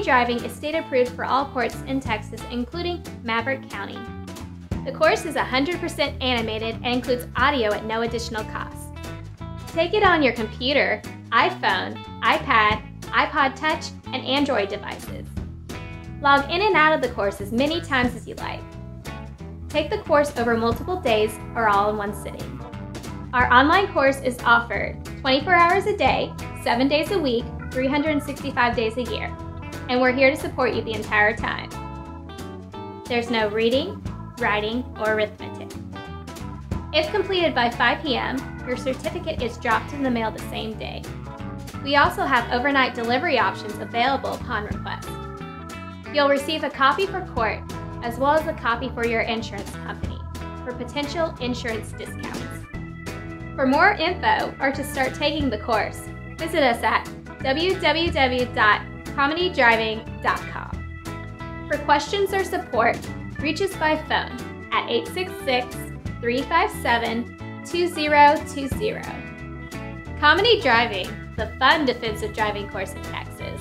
Driving is state approved for all ports in Texas, including Maverick County. The course is 100% animated and includes audio at no additional cost. Take it on your computer, iPhone, iPad, iPod Touch, and Android devices. Log in and out of the course as many times as you like. Take the course over multiple days or all in one sitting. Our online course is offered 24 hours a day, 7 days a week, 365 days a year, and we're here to support you the entire time. There's no reading, writing, or arithmetic. If completed by 5 p.m., your certificate is dropped in the mail the same day. We also have overnight delivery options available upon request. You'll receive a copy for court, as well as a copy for your insurance company, for potential insurance discounts. For more info or to start taking the course, visit us at www.comedydriving.com. For questions or support, reach us by phone at 866 357 2020. Comedy Driving, the fun defensive driving course in Texas.